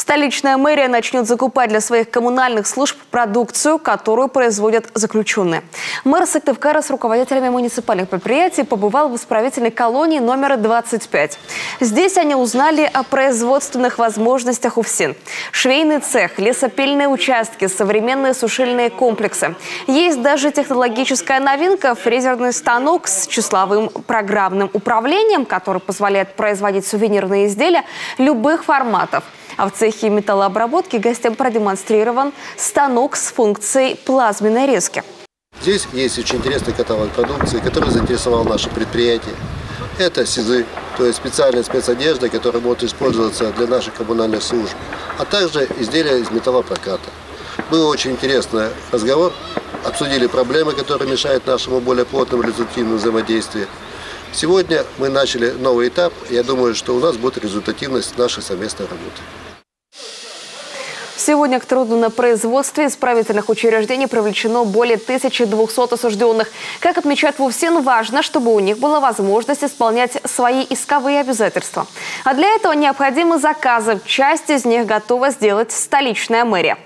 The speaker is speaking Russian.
Столичная мэрия начнет закупать для своих коммунальных служб продукцию, которую производят заключенные. Мэр Сыктывкара с руководителями муниципальных предприятий побывал в исправительной колонии номер 25. Здесь они узнали о производственных возможностях УФСИН. Швейный цех, лесопильные участки, современные сушильные комплексы. Есть даже технологическая новинка – фрезерный станок с числовым программным управлением, который позволяет производить сувенирные изделия любых форматов – а в цехе металлообработки гостям продемонстрирован станок с функцией плазменной резки. Здесь есть очень интересный каталог продукции, который заинтересовал наше предприятие. Это СИЗы, то есть специальная спецодежда, которая может использоваться для наших коммунальных служб, а также изделия из металлопроката. Был очень интересный разговор, обсудили проблемы, которые мешают нашему более плотному результативному взаимодействию. Сегодня мы начали новый этап. Я думаю, что у нас будет результативность нашей совместной работы. Сегодня к труду на производстве исправительных учреждений привлечено более 1200 осужденных. Как отмечают в УФСИН, важно, чтобы у них была возможность исполнять свои исковые обязательства. А для этого необходимы заказы. Часть из них готова сделать столичная мэрия.